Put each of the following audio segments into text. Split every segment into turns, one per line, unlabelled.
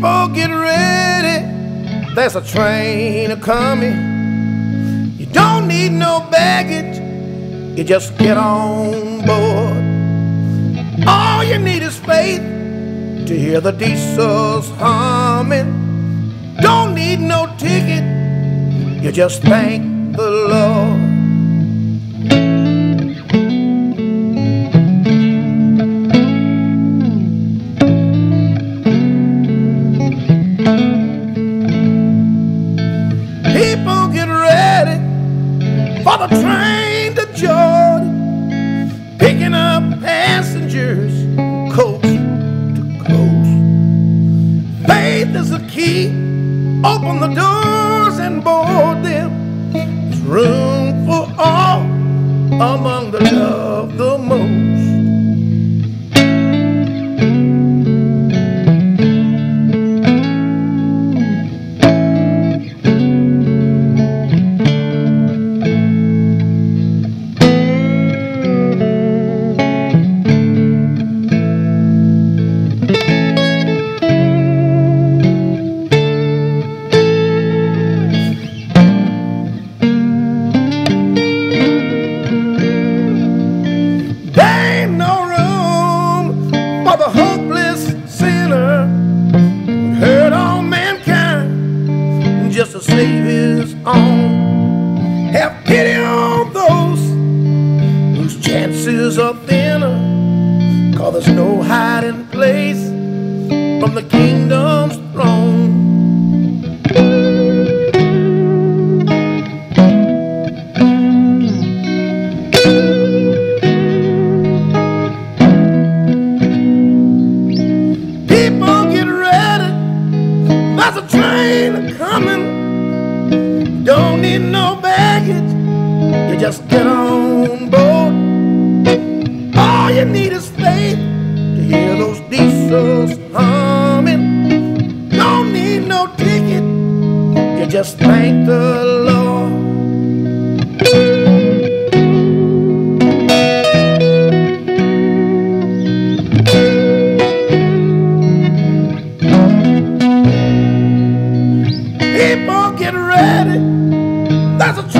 people get ready. There's a train a coming. You don't need no baggage. You just get on board. All you need is faith to hear the diesels humming. Don't need no ticket. You just thank the Lord. For the train to Jordan, picking up passengers coast to coast. Faith is the key, open the doors and board them. There's room for all the hopeless sinner hurt all mankind just to save his own. Have pity on those whose chances are thinner, cause there's no hiding place from the kingdom's There's a train coming. Don't need no baggage. You just get on board. All you need is faith to hear those diesels humming. Don't need no ticket. You just thank the Lord.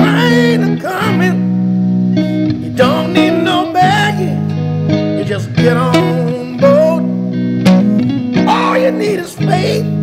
Train coming. You don't need no baggage. You just get on board. All you need is faith.